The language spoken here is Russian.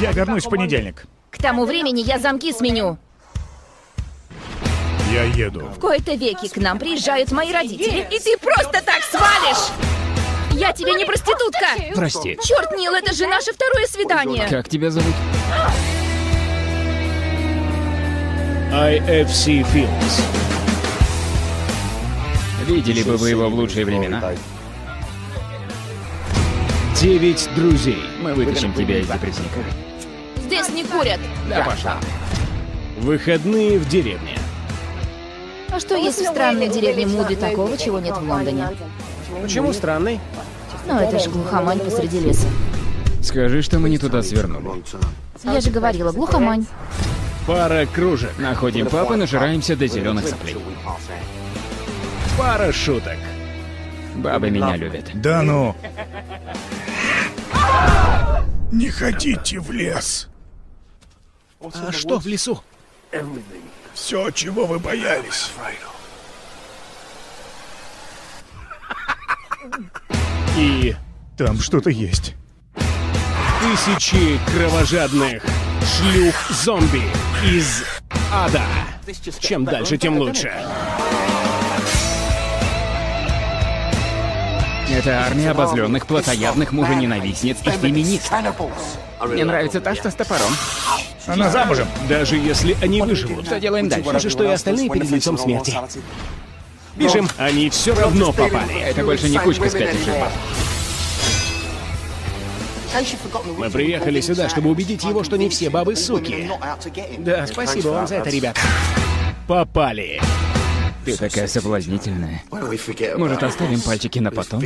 Я вернусь в понедельник. К тому времени я замки сменю. Я еду. В кои-то веки к нам приезжают мои родители, и ты просто так свалишь! Я тебе не проститутка! Прости. Черт, Нил, это же наше второе свидание! Как тебя зовут? IFC Films. Видели бы вы его в лучшие времена. Девять друзей. Мы вытащим тебя из депрессника. Здесь не курят! Да пошла. Выходные в деревне. А что, если в странной деревне Муди такого, чего нет в Лондоне? Почему странный? Ну, это же глухомань посреди леса. Скажи, что мы не туда свернули. Я же говорила, глухомань. Пара кружек. Находим папы, нажираемся до зеленых соплей. Пара шуток. Бабы меня любят. Да ну. Не ходите в лес. А что в лесу? Все, чего вы боялись. И Там что-то есть. тысячи кровожадных шлюх-зомби из ада. Чем дальше, тем лучше. Это армия обозленных, плотоядных мужененавистниц и феминисток. Мне нравится та, что с топором. Она замужем. Даже если они выживут. Что делаем дальше? Же, что и остальные перед лицом смерти. Бежим. Они все равно попали. Это больше не кучка спятивших баб. Мы приехали сюда, чтобы убедить его, что не все бабы суки. Да, спасибо вам за это, ребята. Попали. Ты такая соблазнительная. Может, оставим пальчики на потом?